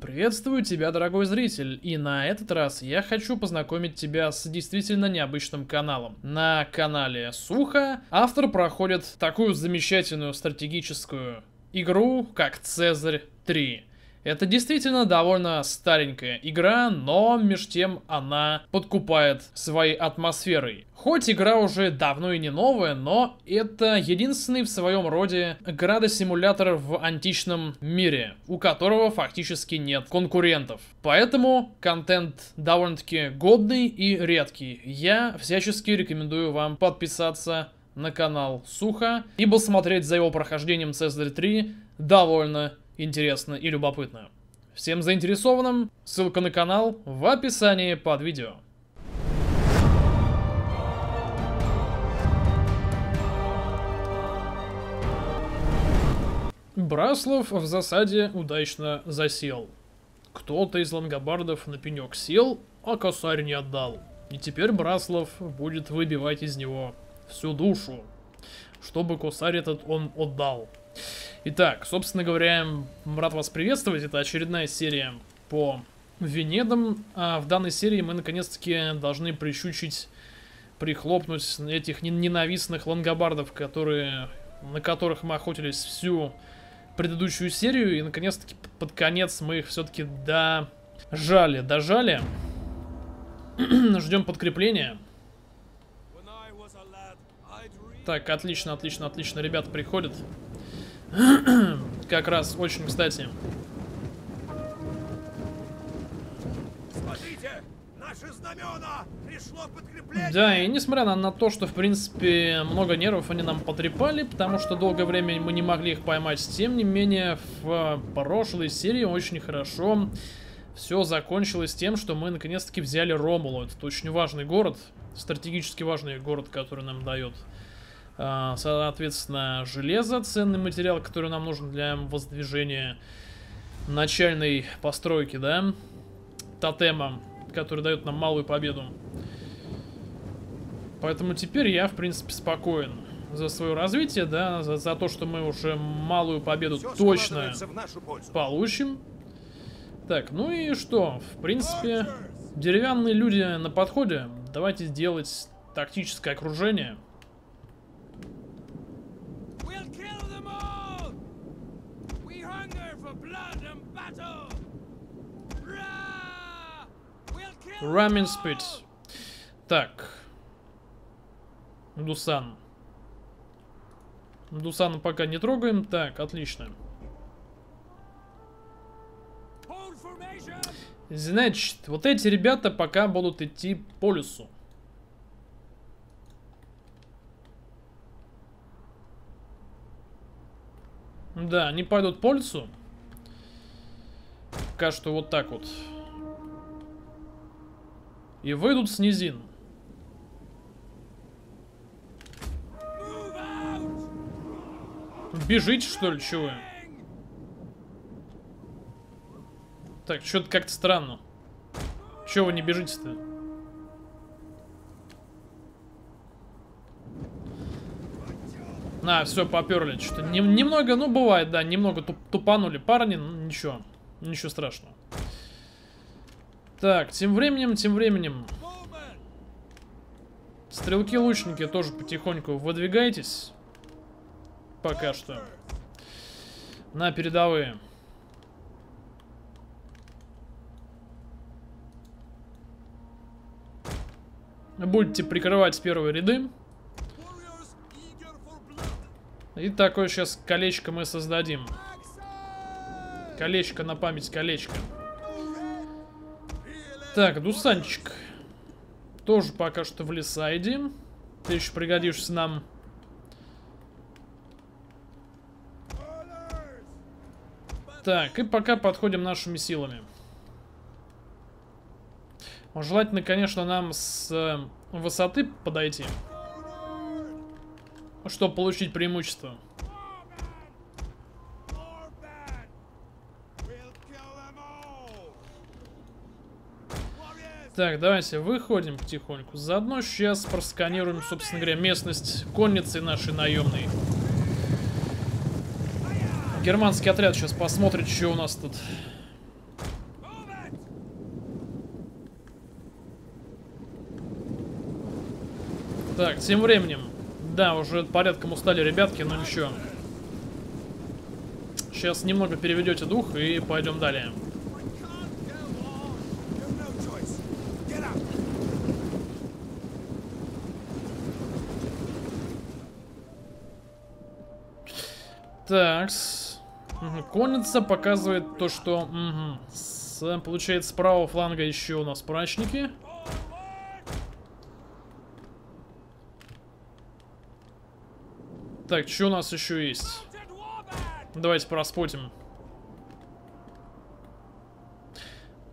Приветствую тебя, дорогой зритель, и на этот раз я хочу познакомить тебя с действительно необычным каналом. На канале Сухо автор проходит такую замечательную стратегическую игру, как Цезарь 3. Это действительно довольно старенькая игра, но меж тем она подкупает своей атмосферой. Хоть игра уже давно и не новая, но это единственный в своем роде градосимулятор в античном мире, у которого фактически нет конкурентов. Поэтому контент довольно-таки годный и редкий. Я всячески рекомендую вам подписаться на канал Сухо, ибо смотреть за его прохождением Цезарь 3 довольно интересно и любопытно. Всем заинтересованным, ссылка на канал в описании под видео. Браслов в засаде удачно засел. Кто-то из лангобардов на пенек сел, а косарь не отдал. И теперь Браслов будет выбивать из него всю душу, чтобы косарь этот он отдал. Итак, собственно говоря, рад вас приветствовать. Это очередная серия по Венедам. А в данной серии мы наконец-таки должны прищучить, прихлопнуть этих ненавистных лангобардов, которые, на которых мы охотились всю предыдущую серию. И наконец-таки под конец мы их все-таки дожали. Дожали. Ждем подкрепления. Так, отлично, отлично, отлично. Ребята приходят. Как раз очень кстати. Смотрите, наши знамена! Пришло подкрепление! Да, и несмотря на, на то, что, в принципе, много нервов они нам потрепали, потому что долгое время мы не могли их поймать, тем не менее, в прошлой серии очень хорошо все закончилось тем, что мы наконец-таки взяли Ромулу. Это очень важный город, стратегически важный город, который нам дает соответственно, железо, ценный материал, который нам нужен для воздвижения начальной постройки, да, тотема, который дает нам малую победу. Поэтому теперь я, в принципе, спокоен за свое развитие, да, за, за то, что мы уже малую победу Все точно получим. Так, ну и что? В принципе, деревянные люди на подходе. Давайте сделать тактическое окружение. Рамин спит. Так. Дусан. Дусана пока не трогаем. Так, отлично. Значит, вот эти ребята пока будут идти по лесу. Да, они пойдут по лесу. Пока что вот так вот и выйдут с низин. Бежите, что ли, чего? Так, что-то как-то странно. Чего вы не бежите-то? На, все, поперли. Что-то не, немного, ну, бывает, да, немного туп тупанули парни, ну, ничего. Ничего страшного. Так, тем временем, тем временем. Стрелки-лучники тоже потихоньку выдвигайтесь. Пока что. На передовые. Будете прикрывать первые ряды. И такое сейчас колечко мы создадим. Колечко на память колечко. Так, Дусанчик. Тоже пока что в лесайде. Ты еще пригодишься нам. Так, и пока подходим нашими силами. Желательно, конечно, нам с э, высоты подойти. Чтобы получить преимущество. Так, давайте выходим потихоньку. Заодно сейчас просканируем, собственно говоря, местность конницы нашей наемной. Германский отряд сейчас посмотрит, что у нас тут. Так, тем временем. Да, уже порядком устали ребятки, но ничего. Сейчас немного переведете дух и пойдем далее. Так, угу. конница показывает то, что угу. с, получается с правого фланга еще у нас прачники. Так, что у нас еще есть? Давайте проспотим.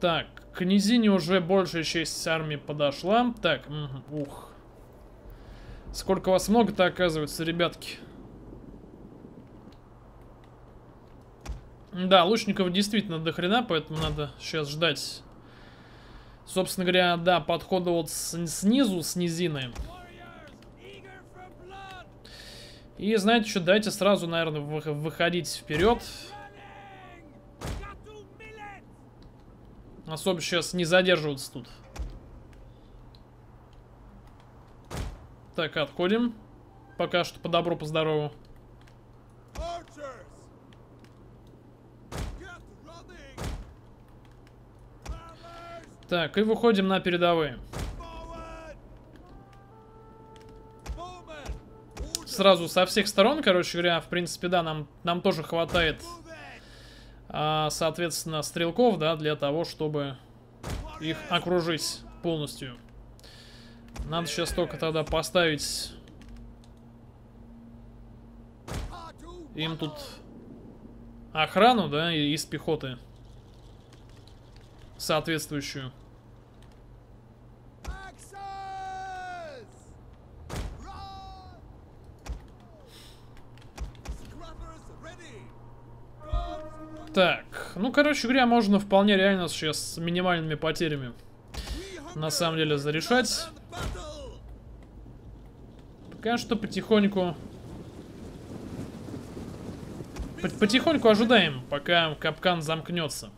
Так, к уже большая часть армии подошла. Так, ух. Сколько вас много-то оказывается, ребятки. Да, лучников действительно до хрена, поэтому надо сейчас ждать. Собственно говоря, да, подхода вот снизу, с низины. И знаете что, дайте сразу, наверное, выходить вперед. Особо сейчас не задерживаться тут. Так, отходим. Пока что по добру, по здорову. Так, и выходим на передовые. Сразу со всех сторон, короче говоря, в принципе, да, нам, нам тоже хватает, а, соответственно, стрелков, да, для того, чтобы их окружить полностью. Надо сейчас только тогда поставить им тут охрану, да, из пехоты соответствующую. Так, ну, короче говоря, можно вполне реально сейчас с минимальными потерями на самом деле зарешать. Пока что потихоньку... Потихоньку ожидаем, пока капкан замкнется.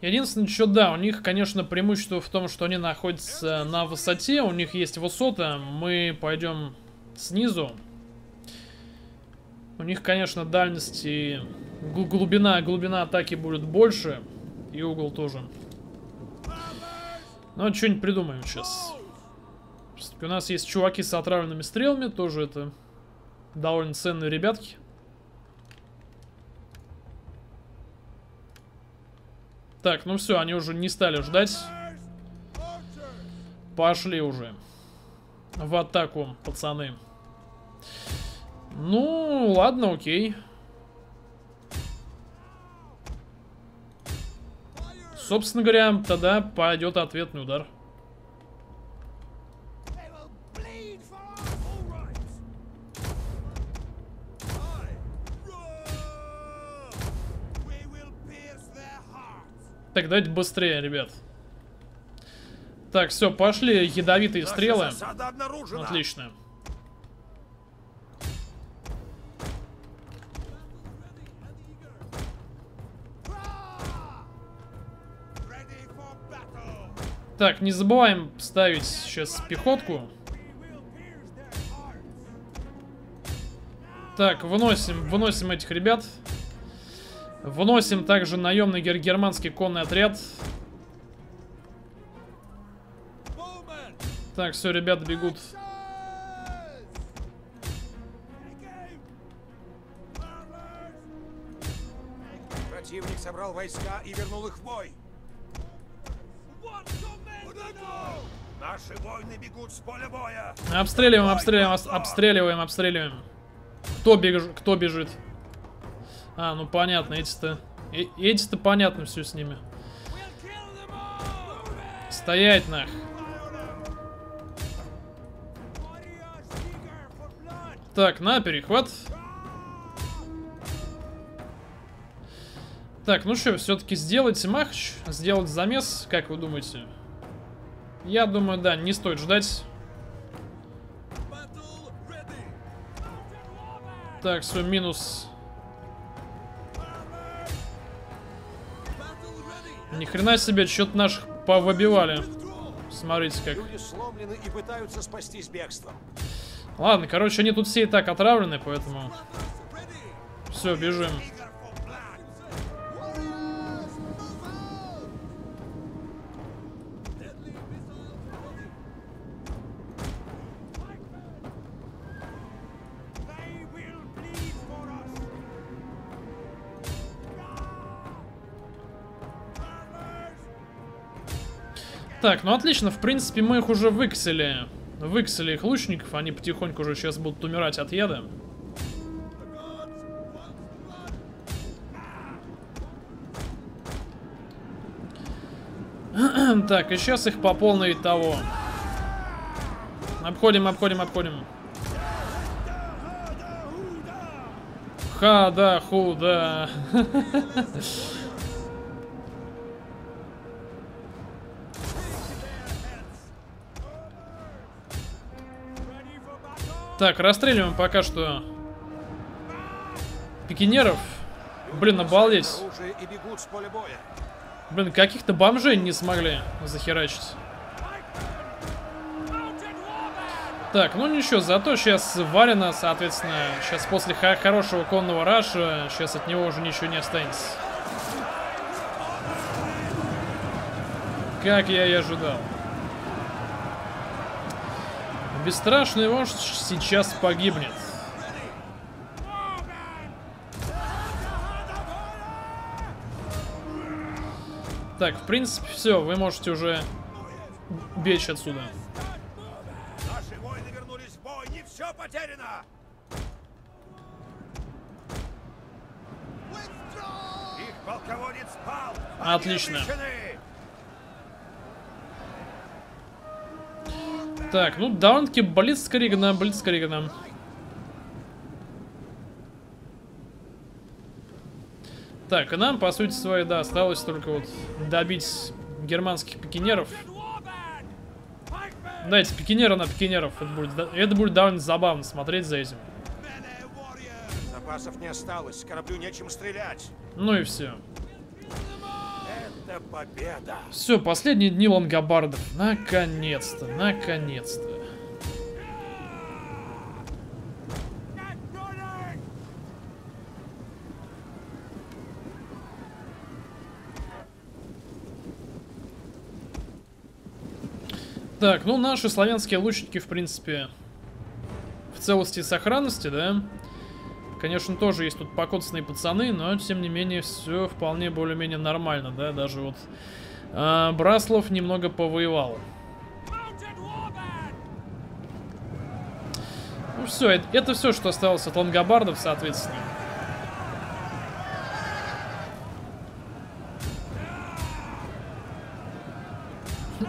Единственное, что да, у них, конечно, преимущество в том, что они находятся на высоте, у них есть высота, мы пойдем снизу. У них, конечно, дальность и глубина, глубина атаки будет больше, и угол тоже. Но что-нибудь придумаем сейчас. У нас есть чуваки с отравленными стрелами, тоже это довольно ценные ребятки. Так, ну все, они уже не стали ждать. Пошли уже. В атаку, пацаны. Ну, ладно, окей. Собственно говоря, тогда пойдет ответный удар. Так, давайте быстрее, ребят. Так, все, пошли ядовитые Наша стрелы. Отлично. Так, не забываем ставить сейчас пехотку. Так, выносим, выносим этих ребят. Вносим также наемный гер германский конный отряд. Так, все, ребята бегут. Противник собрал войска и вернул их в бой. Наши воины бегут с поля боя. Обстреливаем, обстреливаем, обстреливаем, обстреливаем. Кто, беж... Кто бежит? А, ну понятно, эти-то... Э эти-то понятно все с ними. Стоять нах. Так, на перехват. Так, ну что, все-таки сделайте махч, сделать замес, как вы думаете? Я думаю, да, не стоит ждать. Так, все, минус Ни хрена себе, что-то наших повыбивали. Смотрите как. Люди сломлены и пытаются спастись бегством. Ладно, короче, они тут все и так отравлены, поэтому... Все, бежим. Так, ну отлично, в принципе, мы их уже выксили. Выксили их лучников, они потихоньку уже сейчас будут умирать от яда. Так, и сейчас их по полной того. Обходим, обходим, обходим. Ха-да, Так, расстреливаем пока что пикинеров. Блин, обалдеть. Блин, каких-то бомжей не смогли захерачить. Так, ну ничего, зато сейчас Варина, соответственно, сейчас после хо- хорошего конного раша, сейчас от него уже ничего не останется. Как я и ожидал. Бесстрашный вождь сейчас погибнет. Так, в принципе, все, вы можете уже бечь отсюда. Наши воины вернулись в бой, не все потеряно! Их полководец пал! Они Отлично. Так, ну довольно-таки блицкригно, блицкригно. Так, и нам, по сути своей, да, осталось только вот добить германских пикинеров. Дайте пикинера на пикинеров, это будет, это будет довольно забавно смотреть за этим. Запасов не осталось, кораблю нечем стрелять. Ну и все. Это победа! Все, последние дни лонгобардов. Наконец-то, наконец-то. Так, ну наши славянские лучники, в принципе, в целости и сохранности, да? Конечно, тоже есть тут покоцанные пацаны, но, тем не менее, все вполне более-менее нормально, да? Даже вот а, Браслов немного повоевал. Ну все, это, это все, что осталось от лангобардов, соответственно.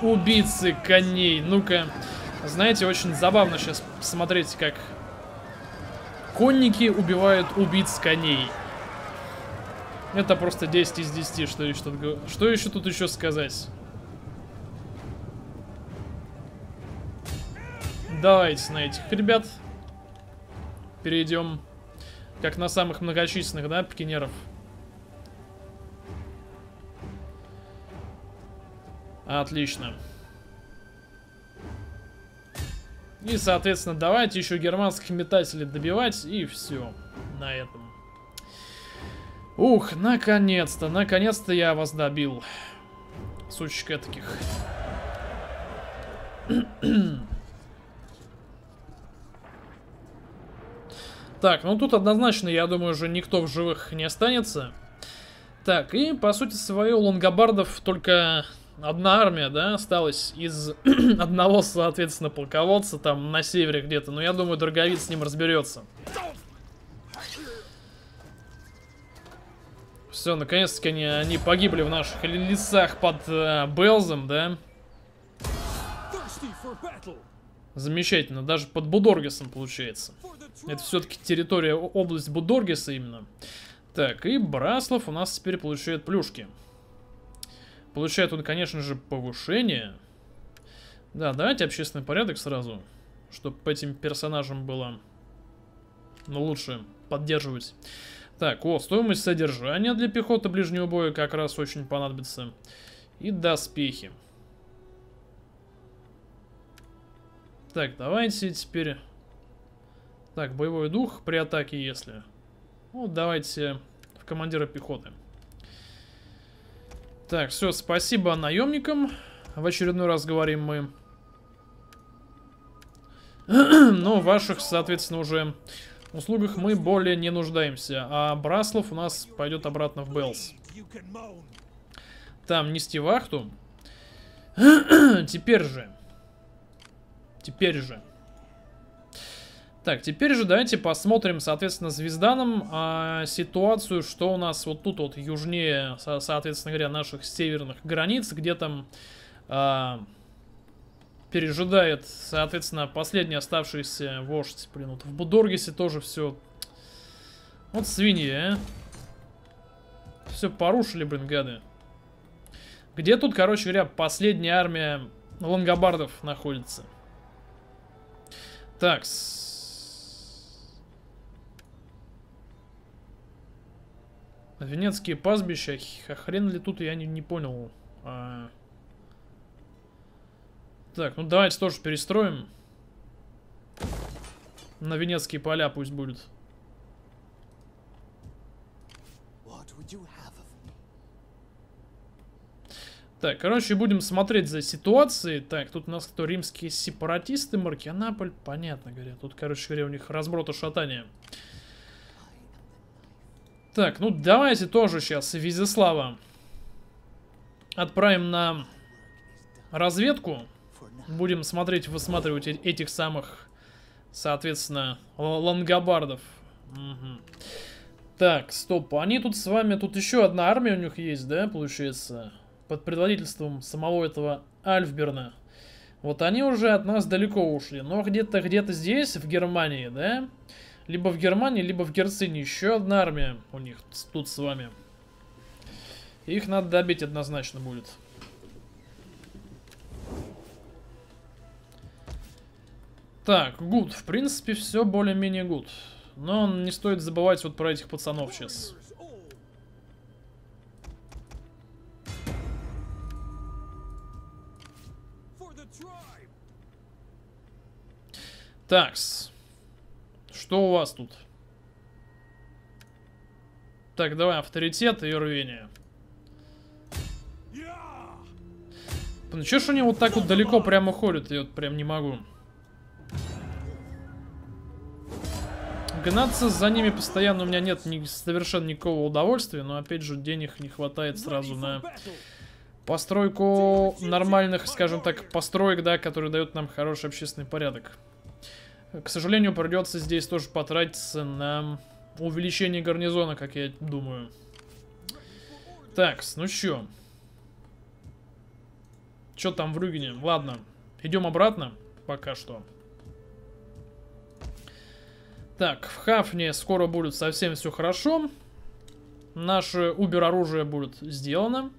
Убийцы коней. Ну-ка. Знаете, очень забавно сейчас смотреть, как конники убивают убийц коней. Это просто 10 из 10, что еще тут, что еще тут еще сказать? Давайте на этих ребят перейдем. Как на самых многочисленных, да, пикинеров. Отлично. И, соответственно, давайте еще германских метателей добивать, и все на этом. Ух, наконец-то, наконец-то я вас добил. Сучек таких. Так, ну тут однозначно, я думаю, уже никто в живых не останется. Так, и по сути своей у лонгобардов только одна армия, да, осталась из одного, соответственно, полководца там на севере где-то. Но я думаю, Дороговид с ним разберется. Все, наконец-таки они, они погибли в наших лесах под э, Белзом, да? Замечательно, даже под Будоргесом получается. Это все-таки территория, область Будоргеса именно. Так, и Браслов у нас теперь получает плюшки. Получает он, конечно же, повышение. Да, давайте общественный порядок сразу, чтобы этим персонажам было ну, лучше поддерживать. Так, о, стоимость содержания для пехоты ближнего боя как раз очень понадобится. И доспехи. Так, давайте теперь... Так, боевой дух при атаке, если... Ну, давайте в командира пехоты. Так, все, спасибо наемникам. В очередной раз говорим мы. Но в ваших, соответственно, уже услугах мы более не нуждаемся. А Браслов у нас пойдет обратно в Беллс. Там нести вахту. Теперь же. Теперь же. Так, теперь же давайте посмотрим, соответственно, звезданом а, ситуацию, что у нас вот тут вот южнее, со, соответственно говоря, наших северных границ, где там а, пережидает, соответственно, последний оставшийся вождь. Блин, вот в Будоргисе тоже все... Вот свиньи, а. Все порушили, блин, гады. Где тут, короче говоря, последняя армия лангобардов находится? Так, Венецкие пастбища. Хрен ли тут, я не, не понял. А... Так, ну давайте тоже перестроим. На Венецкие поля пусть будет. Так, короче, будем смотреть за ситуацией. Так, тут у нас кто? Римские сепаратисты, Маркианаполь. Понятно, говоря. Тут, короче говоря, у них разброта шатания. Так, ну давайте тоже сейчас Визислава отправим на разведку. Будем смотреть, высматривать этих самых, соответственно, лангобардов. Угу. Так, стоп, они тут с вами, тут еще одна армия у них есть, да, получается? Под предводительством самого этого Альфберна. Вот они уже от нас далеко ушли, но где-то где-то здесь, в Германии, да? Да либо в Германии, либо в Герцине. Еще одна армия у них тут с вами. Их надо добить однозначно будет. Так, гуд. В принципе, все более-менее гуд. Но не стоит забывать вот про этих пацанов сейчас. Такс. Что у вас тут? Так, давай авторитет и рвение. Ну чё ж они вот так вот далеко прямо ходят? Я вот прям не могу. Гнаться за ними постоянно у меня нет ни, совершенно никакого удовольствия, но опять же денег не хватает сразу на постройку нормальных, скажем так, построек, да, которые дают нам хороший общественный порядок. К сожалению, придется здесь тоже потратиться на увеличение гарнизона, как я думаю. Так, ну чё? Чё там в Рюгене? Ладно, идем обратно пока что. Так, в Хафне скоро будет совсем все хорошо. Наше убер оружие будет сделано.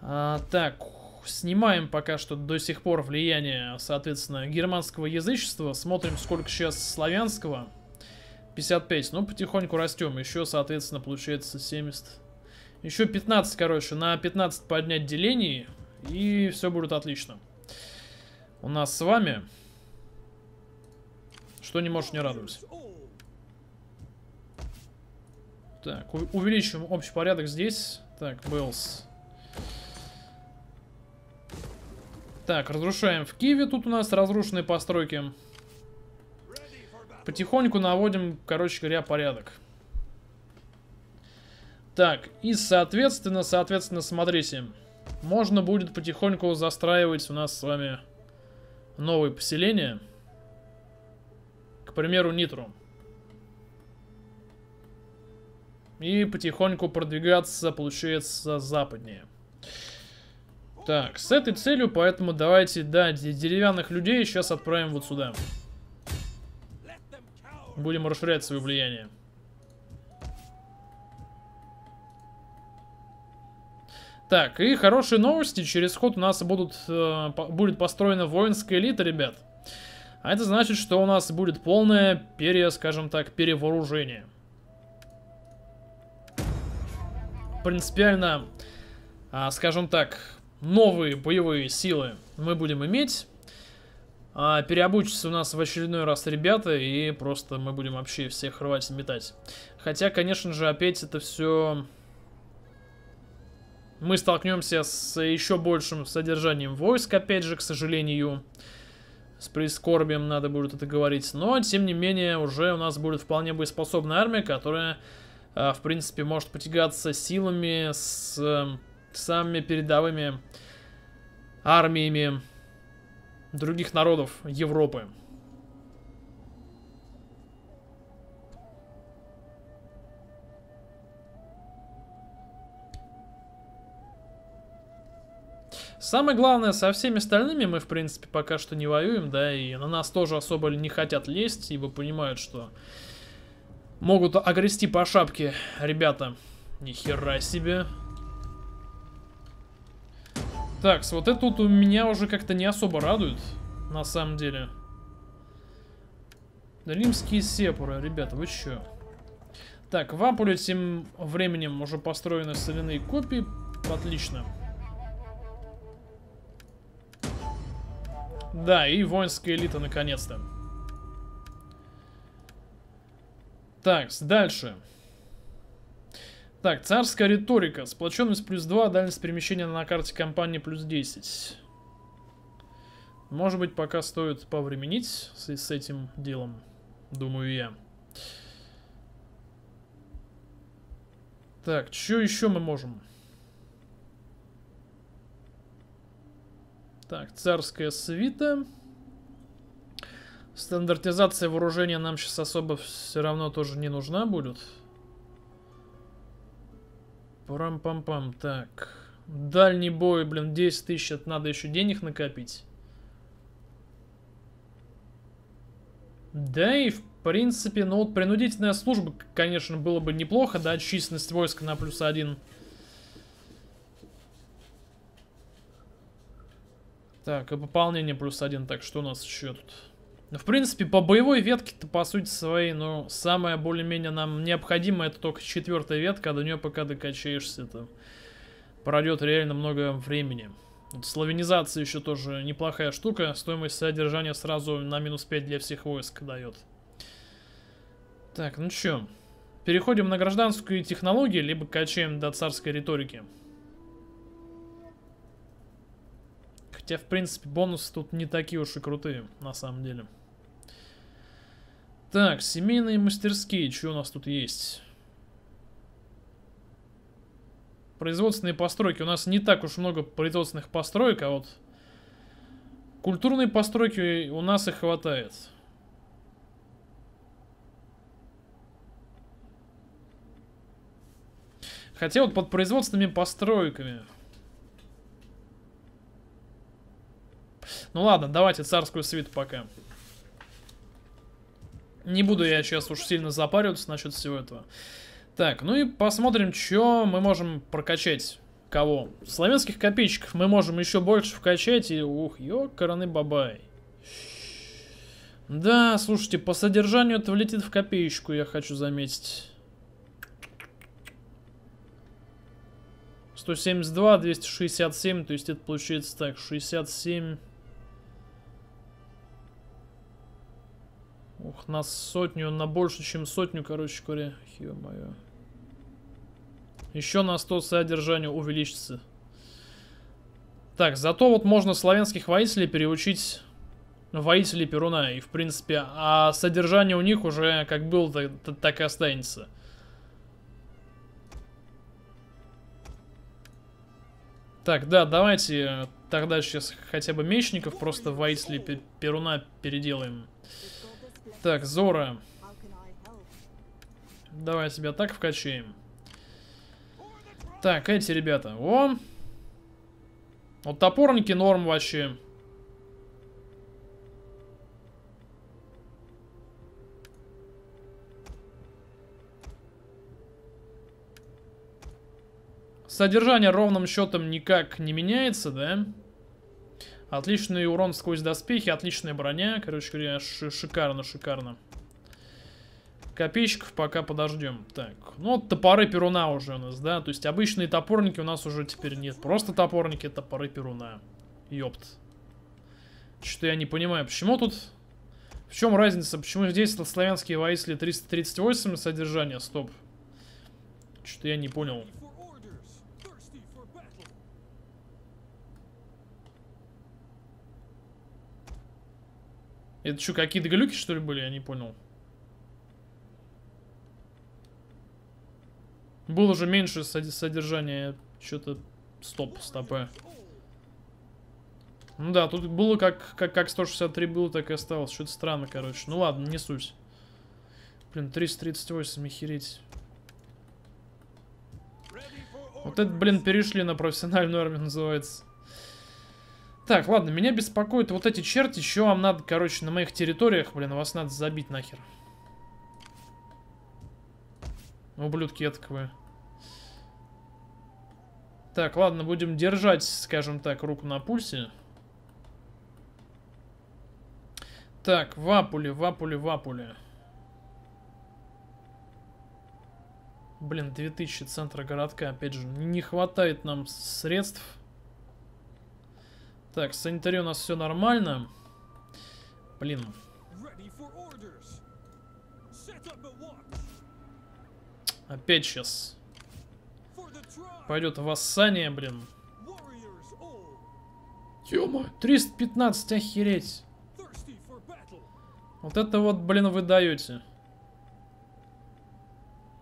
А, так, снимаем пока что до сих пор влияние, соответственно, германского язычества. Смотрим, сколько сейчас славянского. 55. Ну, потихоньку растем. Еще, соответственно, получается 70. Еще 15, короче. На 15 поднять делений. И все будет отлично. У нас с вами... Что не может не радовать. Так, увеличим общий порядок здесь. Так, Беллс. Так, разрушаем в Киеве. Тут у нас разрушенные постройки. Потихоньку наводим, короче говоря, порядок. Так, и соответственно, соответственно, смотрите. Можно будет потихоньку застраивать у нас с вами новые поселения. К примеру, Нитру. И потихоньку продвигаться, получается, западнее. Так, с этой целью, поэтому давайте, да, деревянных людей сейчас отправим вот сюда. Будем расширять свое влияние. Так, и хорошие новости. Через ход у нас будут, э, будет построена воинская элита, ребят. А это значит, что у нас будет полное пере, скажем так, перевооружение. Принципиально, а, скажем так, новые боевые силы мы будем иметь. а, переобучатся у нас в очередной раз ребята, и просто мы будем вообще всех рвать и метать. Хотя, конечно же, опять это все... Мы столкнемся с еще большим содержанием войск, опять же, к сожалению. С прискорбием надо будет это говорить. Но, тем не менее, уже у нас будет вполне боеспособная армия, которая, а, в принципе, может потягаться силами с э, самыми передовыми армиями других народов Европы. Самое главное, со всеми остальными мы, в принципе, пока что не воюем, да, и на нас тоже особо не хотят лезть, ибо понимают, что могут огрести по шапке ребята. Нихера себе. Так, вот это вот у меня уже как-то не особо радует, на самом деле. Римские сепуры, ребята, вы чё? Так, в Ампуле тем временем уже построены соляные копии. Отлично. Да, и воинская элита наконец-то. Так, дальше. Дальше. Так, царская риторика. Сплоченность плюс 2, дальность перемещения на карте компании плюс 10. Может быть, пока стоит повременить с, с этим делом, думаю я. Так, что еще мы можем? Так, царская свита. Стандартизация вооружения нам сейчас особо все равно тоже не нужна будет. Парам-пам-пам. Так. Дальний бой, блин, 10 тысяч. Это надо еще денег накопить. Да и в принципе, ну вот принудительная служба, конечно, было бы неплохо, да, численность войска на плюс один. Так, и пополнение плюс один. Так, что у нас еще тут? Ну, в принципе, по боевой ветке-то, по сути своей, ну, самое более-менее нам необходимое, это только четвертая ветка, а до нее пока докачаешься, это пройдет реально много времени. Вот славянизация еще тоже неплохая штука, стоимость содержания сразу на минус 5 для всех войск дает. Так, ну что, переходим на гражданскую технологию, либо качаем до царской риторики. Хотя, в принципе, бонусы тут не такие уж и крутые, на самом деле. Так, семейные мастерские, что у нас тут есть? Производственные постройки. У нас не так уж много производственных построек, а вот культурные постройки у нас и хватает. Хотя вот под производственными постройками... Ну ладно, давайте царскую свиту пока. Не буду я сейчас уж сильно запариваться насчет всего этого. Так, ну и посмотрим, что мы можем прокачать. Кого? Славянских копейщиков мы можем еще больше вкачать. И, ух, ёкараны бабай. Да, слушайте, по содержанию это влетит в копеечку, я хочу заметить. 172, 267, то есть это получается так, 67... Ух, на сотню, на больше, чем сотню, короче говоря. Ё-моё. Еще на 100 содержания увеличится. Так, зато вот можно славянских воителей переучить воителей Перуна. И, в принципе, а содержание у них уже как было, так, так и останется. Так, да, давайте тогда сейчас хотя бы мечников просто воителей Перуна переделаем. Так, Зора. Давай себя так вкачаем. Так, эти ребята. О! Вот топорники норм вообще. Содержание ровным счетом никак не меняется, да? Отличный урон сквозь доспехи, отличная броня. Короче говоря, шикарно, шикарно. Копейщиков пока подождем. Так, ну вот топоры Перуна уже у нас, да? То есть обычные топорники у нас уже теперь нет. Просто топорники, топоры Перуна. Ёпт. Что-то я не понимаю, почему тут... В чем разница? Почему здесь славянские воители 338 содержания? Стоп. Что-то я не понял. Это что, какие-то глюки, что ли, были? Я не понял. Было же меньше содержания. Что-то... Стоп, стопэ. Ну да, тут было как, как, как 163 было, так и осталось. Что-то странно, короче. Ну ладно, не суть. Блин, 338, охереть. Вот это, блин, перешли на профессиональную армию, называется. Так, ладно, меня беспокоят вот эти черти. Еще вам надо, короче, на моих территориях, блин, вас надо забить нахер. Ублюдки этаковые. Так, ладно, будем держать, скажем так, руку на пульсе. Так, вапули, вапули, вапули. Блин, 2000 центра городка, опять же, не хватает нам средств. Так, с санитарией у нас все нормально. Блин. Опять сейчас. Пойдет восстание, блин. Ёма, 315, охереть. Вот это вот, блин, вы даете.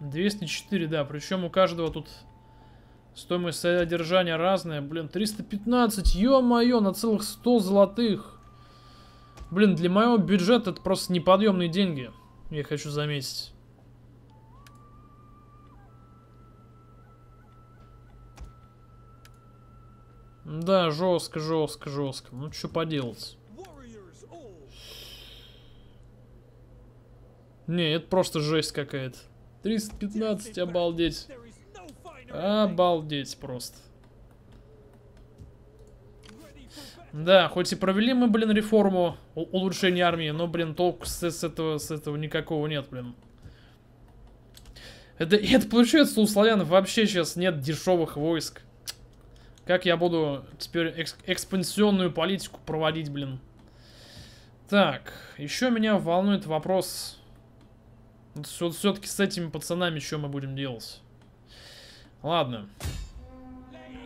204, да, причем у каждого тут Стоимость содержания разная. Блин, 315. Ё-моё, на целых 100 золотых. Блин, для моего бюджета это просто неподъемные деньги. Я хочу заметить. Да, жестко, жестко, жестко. Ну, что поделать. Не, это просто жесть какая-то. 315, обалдеть. Обалдеть просто. Да, хоть и провели мы, блин, реформу улучшения армии, но, блин, толку с, с, этого, с этого никакого нет, блин. Это, это получается, у славян вообще сейчас нет дешевых войск. Как я буду теперь экс, экспансионную политику проводить, блин? Так, еще меня волнует вопрос. Вот все-таки с этими пацанами что мы будем делать? Ладно.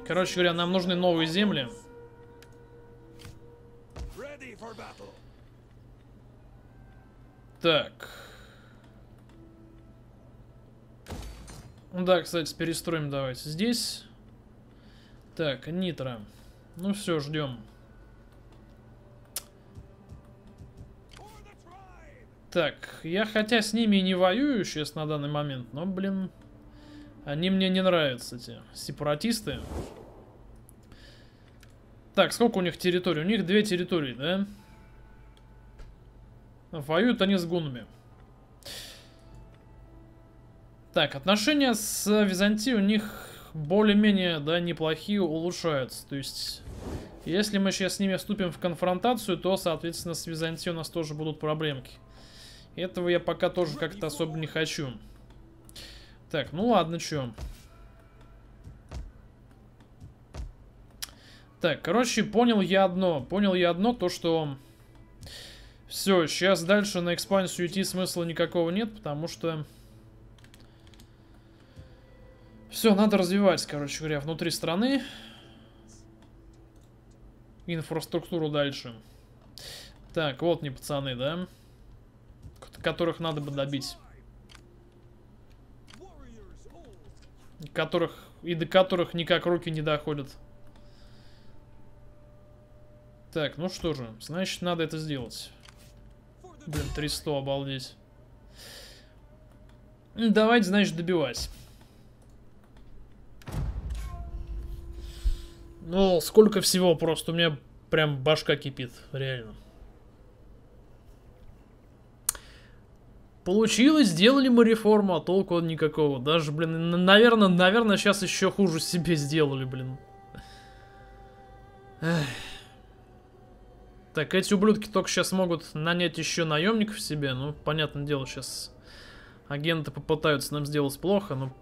Короче говоря, нам нужны новые земли. Так. Да, кстати, перестроим давайте. Здесь. Так, нитро. Ну все, ждем. Так, я хотя с ними и не воюю сейчас на данный момент, но, блин, они мне не нравятся, эти сепаратисты. Так, сколько у них территорий? У них две территории, да? Воюют они с гунами. Так, отношения с Византией у них более-менее, да, неплохие, улучшаются. То есть, если мы сейчас с ними вступим в конфронтацию, то, соответственно, с Византией у нас тоже будут проблемки. Этого я пока тоже как-то особо не хочу. Так, ну ладно, чё. Так, короче, понял я одно. Понял я одно, то что... Все, сейчас дальше на экспансию идти смысла никакого нет, потому что... Все, надо развивать, короче говоря, внутри страны. Инфраструктуру дальше. Так, вот не пацаны, да? Которых надо бы добить. Которых и до которых никак руки не доходят. Так, ну что же, значит, надо это сделать. Блин, 300, обалдеть. Давайте, значит, добивать. Ну, сколько всего просто, у меня прям башка кипит, реально. Получилось, сделали мы реформу, а толку никакого. Даже, блин, наверное, наверное, сейчас еще хуже себе сделали, блин. Эх. Так, эти ублюдки только сейчас могут нанять еще наемников себе. Ну, понятное дело, сейчас агенты попытаются нам сделать плохо. Но...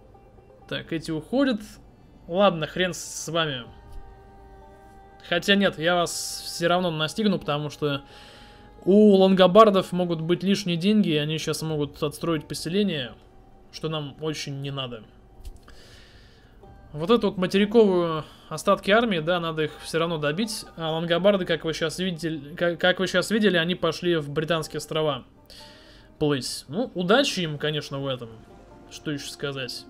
Так, эти уходят. Ладно, хрен с вами. Хотя нет, я вас все равно настигну, потому что у лангобардов могут быть лишние деньги, и они сейчас могут отстроить поселение, что нам очень не надо. Вот эту вот материковую остатки армии, да, надо их все равно добить. А лангобарды, как вы сейчас видите, как, как вы сейчас видели, они пошли в британские острова плыть. Ну, удачи им, конечно, в этом. Что еще сказать.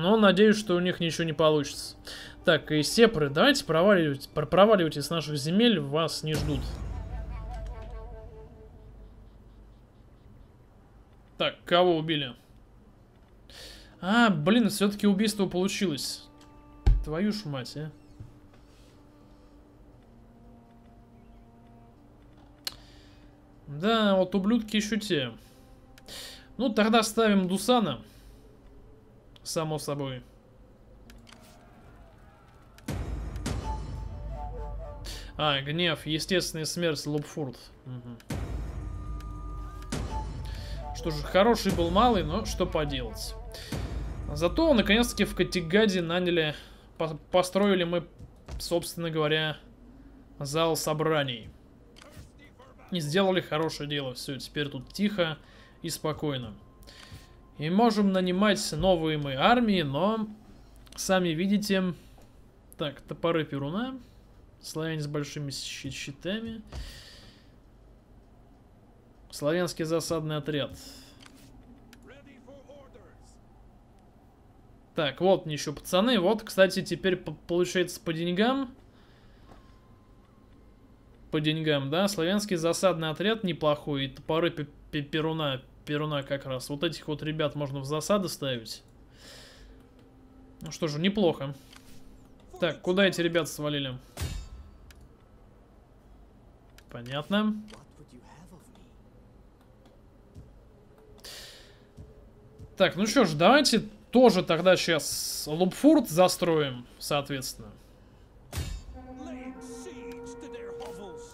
Но надеюсь, что у них ничего не получится. Так, и сепры, давайте проваливайте, проваливайте с наших земель, вас не ждут. Так, кого убили? А, блин, все-таки убийство получилось. Твою ж мать, а. Да, вот ублюдки еще те. Ну, тогда ставим Дусана. Само собой. А, гнев, естественная смерть, Лупфурт. Угу. Что же, хороший был малый, но что поделать. Зато, наконец-таки, в Катигаде наняли, по построили мы, собственно говоря, зал собраний. И сделали хорошее дело. Все, теперь тут тихо и спокойно. И можем нанимать новые мы армии, но, сами видите... Так, топоры Перуна. Славяне с большими щитами. Славянский засадный отряд. Так, вот еще пацаны. Вот, кстати, теперь получается по деньгам. По деньгам, да. Славянский засадный отряд неплохой. И топоры Перуна, Перуна как раз. Вот этих вот ребят можно в засады ставить. Ну что же, неплохо. Так, куда эти ребята свалили? Понятно. Так, ну что ж, давайте тоже тогда сейчас Лупфурт застроим, соответственно.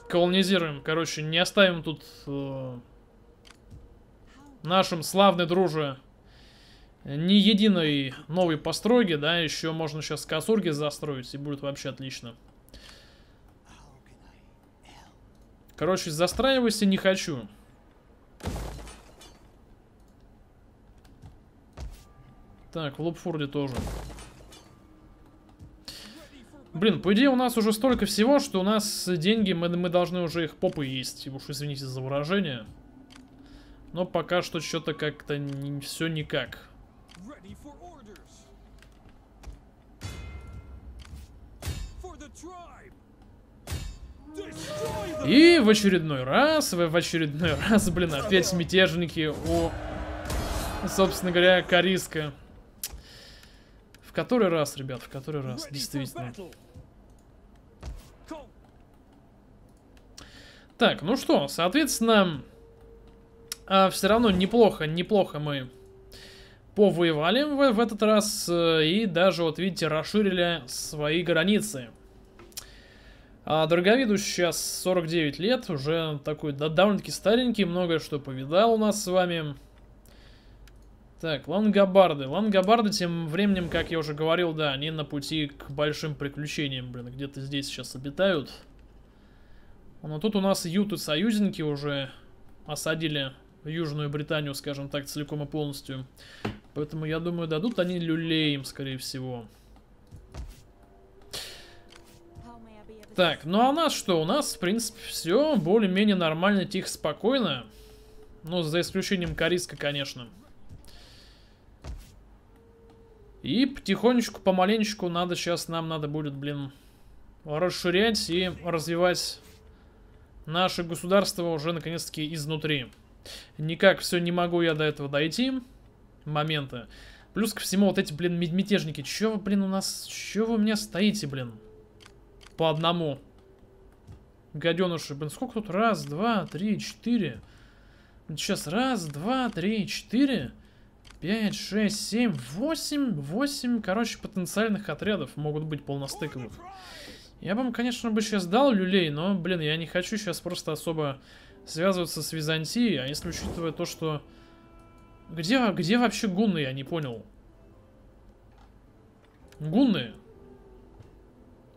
Колонизируем, короче, не оставим тут э, нашим славной друже ни единой новой постройки, да, еще можно сейчас Касурги застроить, и будет вообще отлично. Короче, застраивайся не хочу. Так, в Лупфурде тоже. Блин, по идее у нас уже столько всего, что у нас деньги, мы, мы должны уже их попы есть. Уж извините за выражение. Но пока что что-то как-то не, все никак. И в очередной раз, в, в очередной раз, блин, опять мятежники у, собственно говоря, Кариска который раз, ребят, в который раз, действительно. Так, ну что, соответственно, а, все равно неплохо, неплохо мы повоевали в, в этот раз. Э, и даже, вот видите, расширили свои границы. А Дороговиду сейчас 49 лет, уже такой да, довольно-таки старенький, многое что повидал у нас с вами. Так, лангобарды. Лангобарды тем временем, как я уже говорил, да, они на пути к большим приключениям, блин, где-то здесь сейчас обитают. Но тут у нас юты союзники уже осадили Южную Британию, скажем так, целиком и полностью. Поэтому, я думаю, дадут они люлей им, скорее всего. Так, ну а у нас что? У нас, в принципе, все более-менее нормально, тихо, спокойно. Ну, за исключением Кориска, конечно. И потихонечку, помаленечку надо сейчас, нам надо будет, блин, расширять и развивать наше государство уже наконец-таки изнутри. Никак все не могу я до этого дойти. Моменты. Плюс ко всему вот эти, блин, мятежники. Че вы, блин, у нас... Че вы у меня стоите, блин? По одному. Гаденыши, блин, сколько тут? Раз, два, три, четыре. Сейчас раз, два, три, четыре. 5, 6, 7, 8, 8, короче, потенциальных отрядов могут быть полностыковых. Я бы, конечно, бы сейчас дал люлей, но, блин, я не хочу сейчас просто особо связываться с Византией, а если учитывая то, что... Где, где вообще гунны, я не понял. Гунны?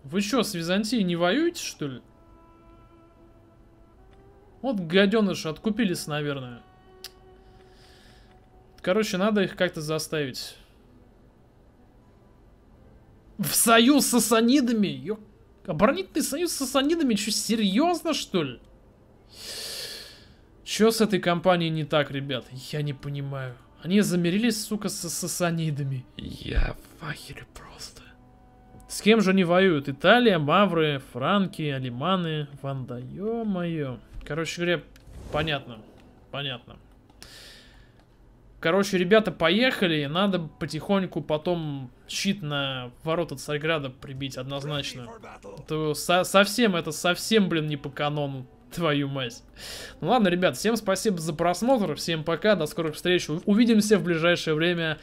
Вы что, с Византией не воюете, что ли? Вот гаденыши откупились, наверное. Короче, надо их как-то заставить. В союз с сасанидами? Ё... Оборонительный союз с сасанидами? Что, серьезно, что ли? Что с этой компанией не так, ребят? Я не понимаю. Они замирились, сука, с сасанидами. Я в ахере просто. С кем же они воюют? Италия, Мавры, Франки, Алиманы, Ванда. Ё-моё. Короче говоря, понятно. Понятно. Короче, ребята, поехали. Надо потихоньку потом щит на ворота Царьграда прибить однозначно. То со совсем, это совсем, блин, не по канону. Твою мать. Ну ладно, ребят, всем спасибо за просмотр. Всем пока, до скорых встреч. Увидимся в ближайшее время.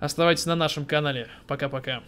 Оставайтесь на нашем канале. Пока-пока.